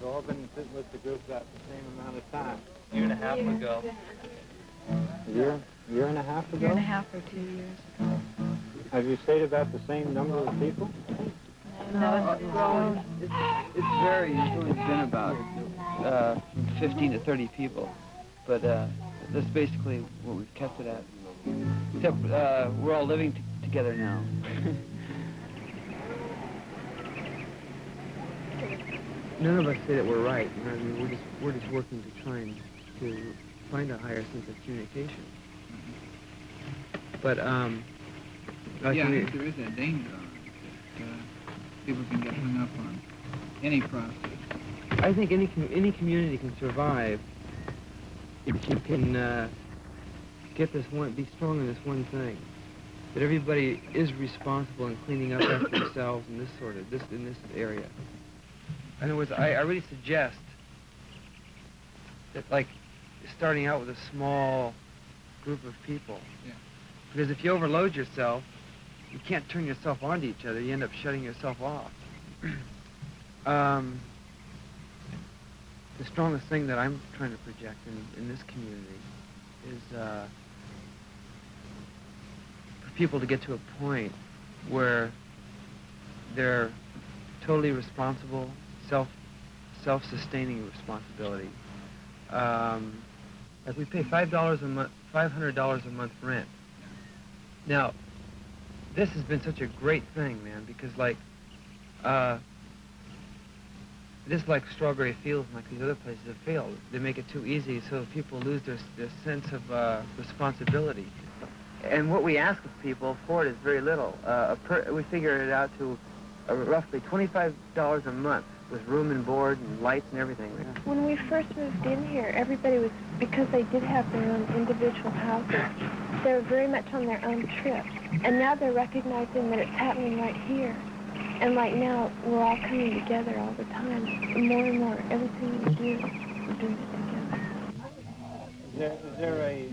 You've all been sitting with the group about the same amount of time. Year and a half ago. A year, year and a half ago? Year and a half or two years ago. Have you stayed about the same number of people? No, it's grown. It's, it's very, it's only been about uh, 15 to 30 people. But uh, that's basically what we've kept it at. Except uh, we're all living together now. None of us say that we're right. You know, I mean, we're just we're just working to try and to find a higher sense of communication. But um, like yeah, I think there is that danger on it. That, uh, people can get hung up on any process. I think any com- any community can survive if you can uh, get this one, be strong in this one thing, that everybody is responsible in cleaning up after themselves in this sort of this in this area. In other words, I, I really suggest that like starting out with a small group of people, Yeah. because if you overload yourself, you can't turn yourself onto each other. You end up shutting yourself off. um, the strongest thing that I'm trying to project in, in this community is uh, for people to get to a point where they're totally responsible, self self-sustaining responsibility. Um, we pay five dollars a month, five hundred dollars a month rent. Now, this has been such a great thing, man, because like, uh, this like Strawberry Fields like these other places have failed. They make it too easy, so people lose their, their sense of uh, responsibility. And what we ask of people for it is very little. Uh, we figure it out to uh, roughly $25 a month with room and board and lights and everything. When we first moved in here, everybody was, because they did have their own individual houses, they were very much on their own trip. And now they're recognizing that it's happening right here. And like now, we're all coming together all the time. More and more, everything we do, we're doing it together. Is there, is there a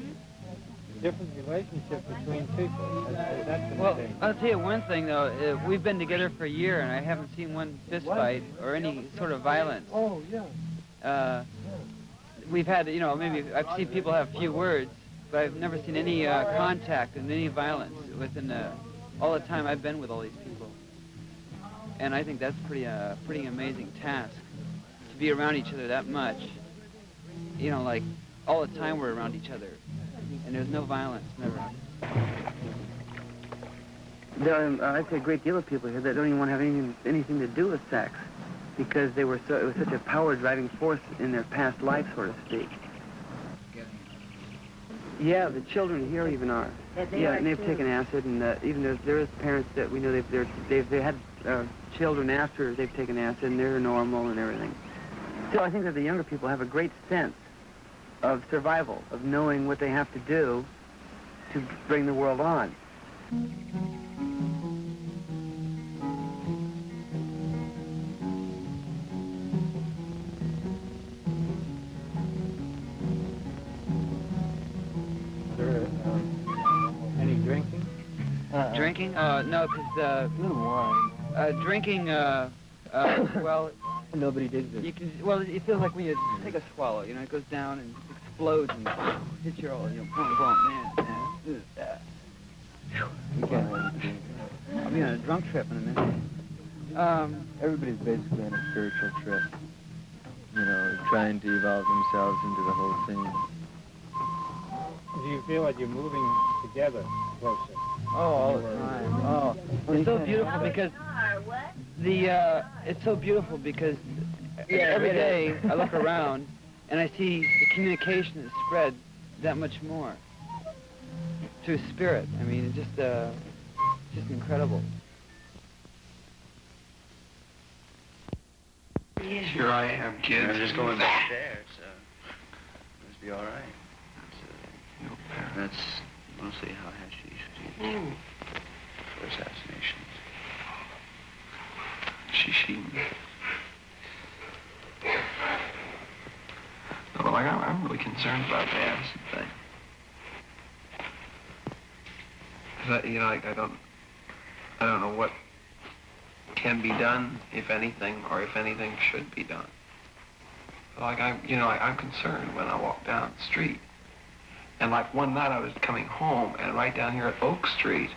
different relationship between people? Is- is that the Well, thing? I'll tell you one thing though. Uh, we've been together for a year, and I haven't seen one fist fight or any sort of violence. Oh, yeah. Uh, we've had, you know, maybe I've seen people have a few words, but I've never seen any uh, contact and any violence within uh, all the time I've been with all these people. And I think that's pretty, uh, pretty amazing task to be around each other that much. You know, like all the time we're around each other, and there's no violence, never. There are, uh, I'd say a great deal of people here that don't even want to have anything, anything to do with sex because they were so, it was such a power driving force in their past life, so to speak. Yeah, the children here even are. yeah, and they've taken acid, and uh, even there's, there is parents that we know they've they're, they've they had uh, children after they've taken acid, and they're normal and everything. Still, I think that the younger people have a great sense of survival, of knowing what they have to do to bring the world on. There um, any drinking? Drinking? Uh, no, because uh, little wine. uh, drinking, uh, uh, well, Nobody did this. You can, well, it feels like when you take a swallow, you know, it goes down and explodes and hits your, all, you know, boom, boom, man, man. Ugh, Okay. I'll be on a drunk trip in a minute. Um, Everybody's basically on a spiritual trip. You know, trying to evolve themselves into the whole thing. Do you feel like you're moving together closer? oh, all the time. Oh, it's so beautiful because the, uh, it's so beautiful because every day I look around and I see the communication is spread that much more through spirit. I mean, it's just, uh, just incredible. Here I am, kids. I'm just going back there, so must be all right. That's, uh, that's mostly how Hashish was used for assassinations. Shishim. Well, like, I'm, really concerned about the acid thing. 'Cause I, you know, like, I don't, I don't know what can be done, if anything, or if anything should be done. like I, you know, I, I'm concerned when I walk down the street. And like one night I was coming home and right down here at Oak Street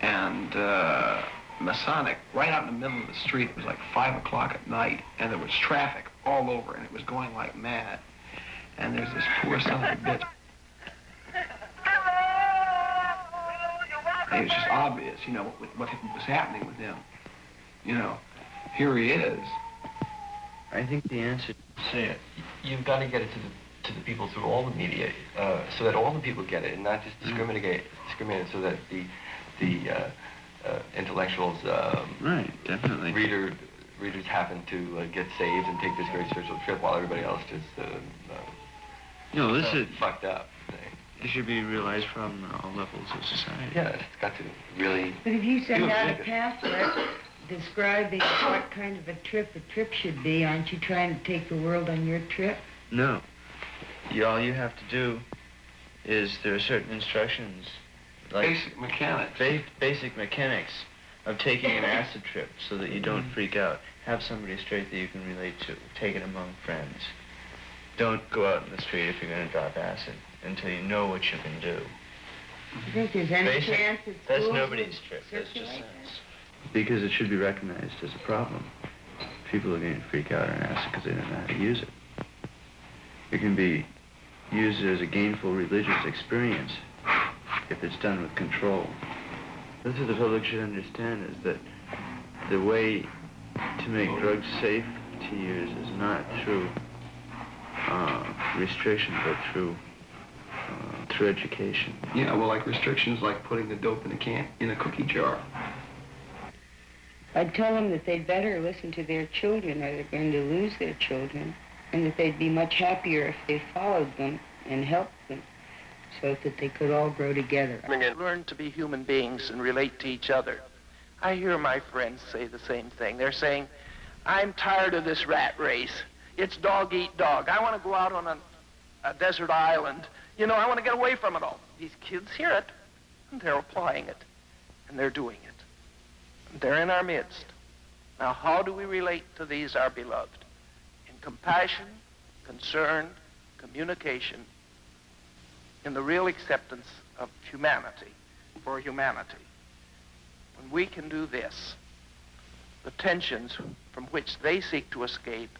and uh, Masonic, right out in the middle of the street, it was like five o'clock at night and there was traffic all over and it was going like mad. And there's this poor son of a bitch. And it was just obvious, you know, what, what was happening with him. You know, here he is. I think the answer. Say it. You've got to get it to the to the people through all the media, uh, so that all the people get it, and not just discriminate discriminate, so that the the uh, uh, intellectuals, um, Right, definitely. reader readers happen to uh, get saved and take this very spiritual trip, while everybody else just You know, this is fucked up. it should be realized from all levels of society. Yeah, it's got to really. But if you send You'll out a think pamphlet describing what kind of a trip a trip should be, aren't you trying to take the world on your trip? No. You, all you have to do is there are certain instructions, like Basic mechanics. ba- basic mechanics of taking an acid trip so that you don't mm-hmm. freak out. Have somebody straight that you can relate to. Take it among friends. Don't go out in the street if you're going to drop acid until you know what you can do. You think there's any Basic- chance that That's nobody's would trip. That's just circulate science. Because it should be recognized as a problem. People are going to freak out on acid because they don't know how to use it. It can be used as a gainful religious experience if it's done with control. That's what the public should understand is that the way to make drugs safe to use is not through uh, restriction, but through uh, through education. Yeah, well, like restrictions like putting the dope in a can in a cookie jar. I'd tell them that they'd better listen to their children or they're going to lose their children, and that they'd be much happier if they followed them and helped them so that they could all grow together. Learn to be human beings and relate to each other. I hear my friends say the same thing. They're saying, I'm tired of this rat race. It's dog eat dog. I want to go out on a, a desert island. You know, I want to get away from it all. These kids hear it, and they're applying it, and they're doing it. And they're in our midst. Now, how do we relate to these, our beloved? In compassion, concern, communication, in the real acceptance of humanity for humanity. When we can do this, the tensions from which they seek to escape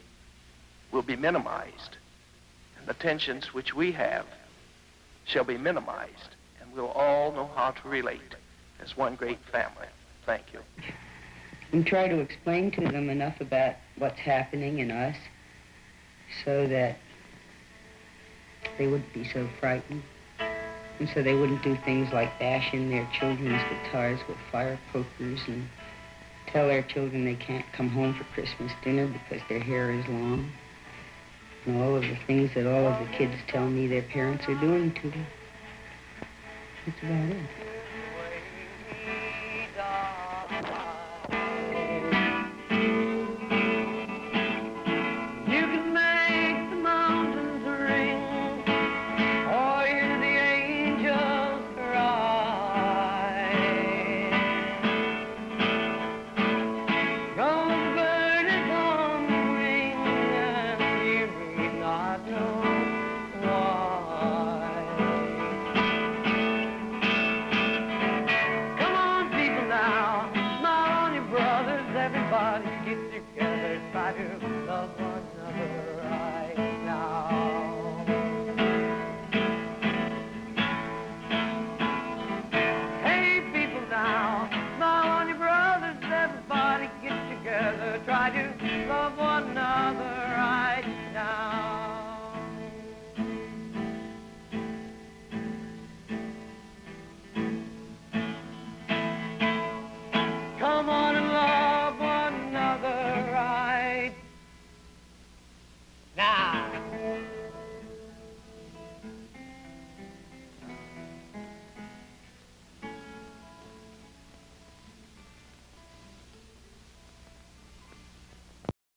will be minimized, and the tensions which we have shall be minimized, and we'll all know how to relate as one great family. Thank you. And try to explain to them enough about what's happening in us so that they wouldn't be so frightened. And so they wouldn't do things like bash in their children's guitars with fire pokers and tell their children they can't come home for Christmas dinner because their hair is long. And all of the things that all of the kids tell me their parents are doing to them. That's about it.